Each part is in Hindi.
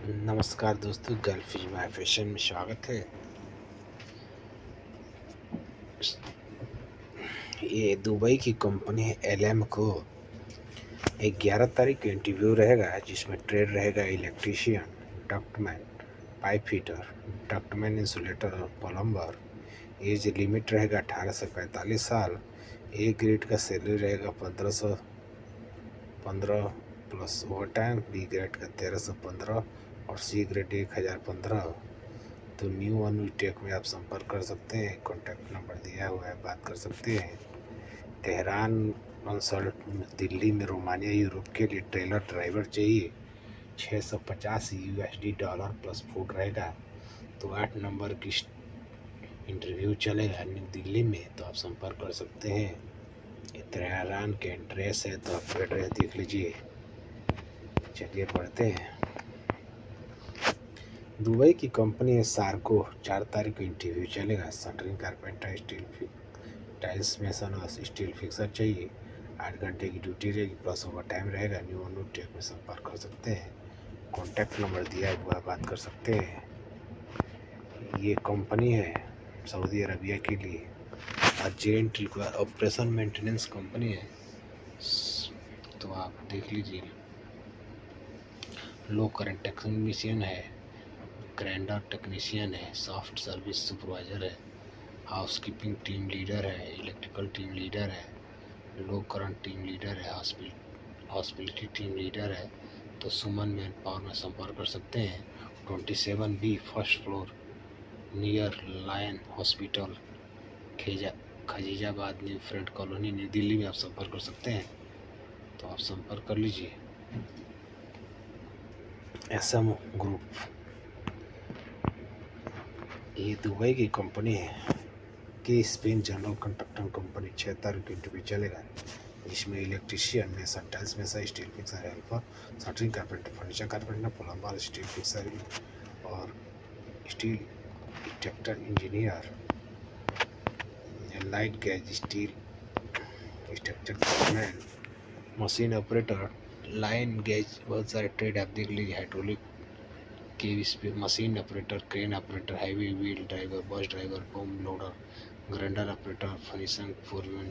नमस्कार दोस्तों, गल्फ माय फ़ैशन में स्वागत है। ये दुबई की कंपनी है एल को। ग्यारह तारीख का इंटरव्यू रहेगा, जिसमें ट्रेड रहेगा electrician ductman pipe fitter ductman insulator और प्लम्बर एज लिमिट रहेगा अठारह से पैंतालीस साल। ए ग्रेड का सैलरी रहेगा पंद्रह सौ, पंद्रह plus over time B grade का तेरह सौ पंद्रह। और ग्रेड एक हज़ार पंद्रह तो न्यू अनुटेक में आप संपर्क कर सकते हैं। कॉन्टैक्ट नंबर दिया हुआ है, बात कर सकते हैं। तेहरान कंसल्ट दिल्ली में रोमानिया, यूरोप के लिए ट्रेलर ड्राइवर चाहिए। छः सौ पचास U S D dollar plus food रहेगा तो आठ नंबर की इंटरव्यू चलेगा न्यू दिल्ली में तो आप संपर्क कर सकते हैं। तेहरान के एड्रेस है तो आप एड्रेस देख लीजिए। चलिए, पढ़ते हैं। दुबई की कंपनी है सार्को चार तारीख को इंटरव्यू चलेगा। Shuttering carpenter steel tiles mason और स्टील फिक्सर चाहिए। आठ घंटे की ड्यूटी रहेगी प्लस ओवर टाइम रहेगा। न्यू अनु टेक में संपर्क कर सकते हैं। कॉन्टैक्ट नंबर दिया हुआ बात कर सकते हैं। ये कंपनी है सऊदी अरबिया के लिए। Urgent require operation maintenance company है। तो आप देख लीजिए। लो करंट टेक्नीशियन है। ग्रैंडर टेक्नीशियन है सॉफ्ट सर्विस सुपरवाइज़र है हाउस कीपिंग टीम लीडर है इलेक्ट्रिकल टीम लीडर है लो करंट टीम लीडर है हॉस्पिटलिटी टीम लीडर है तो सुमन मैन पावर में संपर्क कर सकते हैं। Twenty seven B first floor near Lion hospital खेजा, खजीजाबाद new friend colony new Delhi में आप संपर्क कर सकते हैं। तो आप संपर्क कर लीजिए। एस एम ग्रुप ये दुबई की कंपनी है, कि स्पेन जनरल कंट्रक्टर कंपनी छः तारीख इंटरव्यू चलेगा। इसमें इलेक्ट्रिशियन में टाइल्स में steel fixer, helper, shuttering carpenter, furniture carpenter, plumber, steel fixer, और steel tractor engineer, light gauge steel structure man machine operator, line gauge बहुत सारे ट्रेड आप देख लीजिए, हाइड्रोलिक के पे machine operator crane operator highway wheel driver bus driver pump loader grinder operator finishing foreman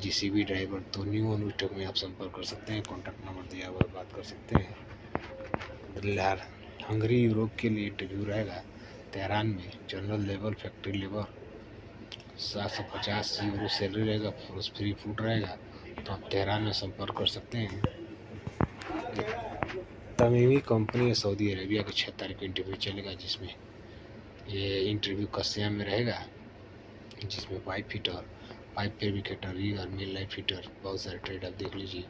JCB driver तो न्यू अनुष्टक में आप संपर्क कर सकते हैं कॉन्टैक्ट नंबर दिया हुआ बात कर सकते हैं। बिहार हंगरी यूरोप के लिए इंटरव्यू रहेगा, तेहरान में जनरल लेवल फैक्ट्री लेबर सात सौ पचास यूरो सैलरी रहेगा फ्री फ़ूड रहेगा तो आप तेहरान में संपर्क कर सकते हैं। तमीमी कंपनी सऊदी अरेबिया के छः तारीख को इंटरव्यू चलेगा, जिसमें ये इंटरव्यू कस्या में रहेगा, जिसमें पाइप फिटर पाइप फेब्रिकेटर और मिल लाइट फिटर बहुत सारे ट्रेड आप देख लीजिए।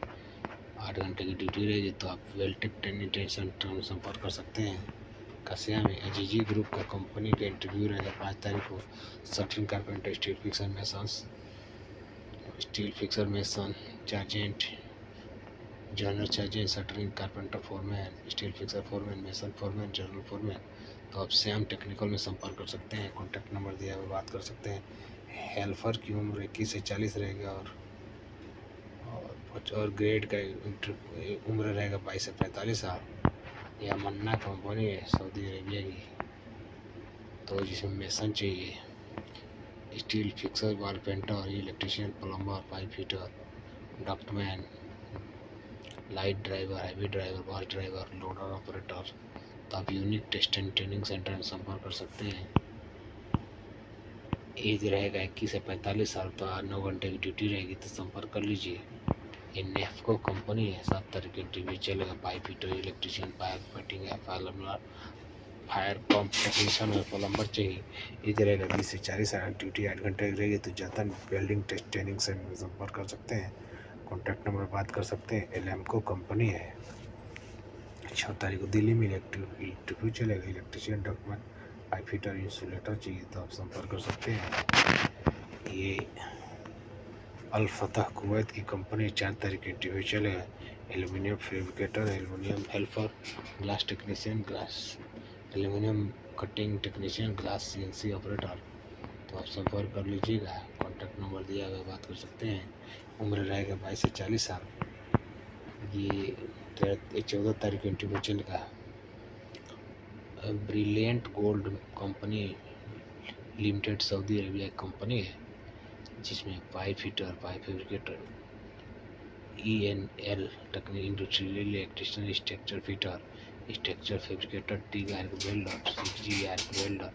आठ घंटे की ड्यूटी रहेगी तो आप वेल्टेक टेनिटेशन टर्म संपर्क कर सकते हैं। कसिया में एजीजी ग्रुप का कंपनी का इंटरव्यू रहेगा पाँच तारीख को। Shuttering carpenter steel fixer mason steel fixer mason चार्जेंट general surgeon shuttering carpenter foreman steel fixer foreman mason foreman general foreman तो आप श्याम टेक्निकल में संपर्क कर सकते हैं कॉन्टैक्ट नंबर दिया हुआ बात कर सकते हैं। हेल्पर की उम्र इक्कीस से चालीस रहेगा और और ग्रेड का उम्र रहेगा बाईस से पैंतालीस साल। यह मन्ना कंपनी है सऊदी अरेबिया की। तो जिसमें मेसन चाहिए। Steel fixer wall painter electrician plumber pipe fitter ductman light driver heavy driver bus driver loader operator तो आप unique test and training centre में संपर्क कर सकते हैं। एज रहेगा इक्कीस से पैंतालीस साल तो नौ घंटे की ड्यूटी रहेगी तो संपर्क कर लीजिए। ये नेफको कंपनी है सात तारीख की इंटरव्यू चलेगा pipe heater electrician pipe fitting है फायर पंप टेक्नीशियन और प्लम्बर चाहिए। एज रहेगा बीस से चालीस ड्यूटी आठ घंटे की रहेगी तो जतन वेल्डिंग टेस्ट ट्रेनिंग सेंटर में संपर्क कर सकते हैं। कॉन्टैक्ट नंबर बात कर सकते हैं। एलएम को कंपनी है। छः तारीख को दिल्ली में इंटरव्यू चलेगा। Electrician document pipe fitter insulator चाहिए तो आप संपर्क कर सकते हैं। ये अलफतह कुवैत की कंपनी चार तारीख इंटरव्यू चलेगा aluminium fabricator aluminium helper glass technician glass aluminium cutting technician glass CNC operator तो आप संपर्क कर लीजिएगा। कॉन्टैक्ट नंबर दिया हुआ बात कर सकते हैं। उम्र रहेगा बाईस से चालीस साल। ये चौदह तारीख को। इंटरव्यू चलेगा brilliant gold company limited Saudi Arabia की कंपनी है, जिसमें pipe fitter, pipe fabricator E N L technique industrial electrician structure fitter structure fabricator T R welder six G R welder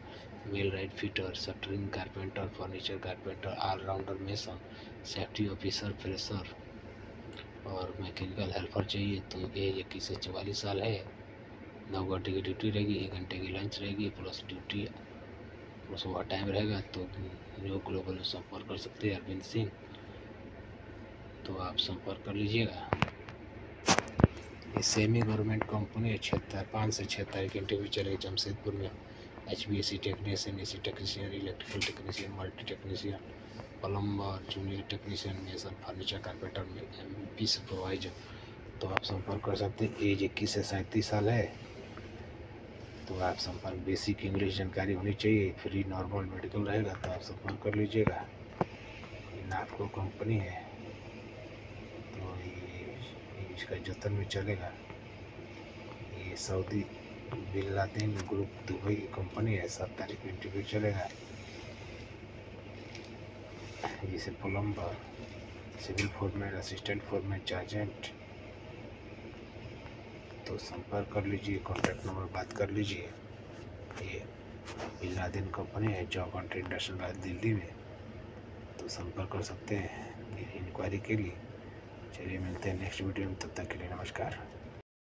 well right fitter shuttering carpenter furniture carpenter allrounder mason safety officer fresher और मैकेनिकल हेल्पर चाहिए तो एज इक्कीस से चवालीस साल है। नौ घंटे की ड्यूटी रहेगी, एक घंटे की लंच रहेगी plus duty plus over time रहेगा तो न्यू ग्लोबल में संपर्क कर सकते हैं, अरविंद सिंह तो आप संपर्क कर लीजिएगा। ये सेमी गवर्नमेंट कंपनी है छिहत्तर पाँच से छिहत्तर एक इंटरव्यू चलेगी जमशेदपुर में। H B S C technician A C technician electrical technician multi technician plumber junior technician mason furniture carpenter में एम पी सुपरवाइजर तो आप संपर्क कर सकते हैं। एज इक्कीस से सैंतीस साल है। तो आप संपर्क बेसिक इंग्लिश जानकारी होनी चाहिए। फ्री नॉर्मल मेडिकल रहेगा तो आप संपर्क कर लीजिएगा। नाफको कंपनी है। तो ये, इसका जतन में चलेगा। ये Saudi bin Laden group Dubai की कंपनी है सात तारीख में इंटरव्यू चलेगा जैसे plumber civil foreman assistant foreman चार्जेंट तो संपर्क कर लीजिए कॉन्टैक्ट नंबर बात कर लीजिए। ये बिलादिन कंपनी है जॉब ऑन इंटरनेशनल दिल्ली में। तो संपर्क कर सकते हैं इंक्वायरी के लिए। चलिए मिलते हैं नेक्स्ट वीडियो में, तब तक के लिए नमस्कार।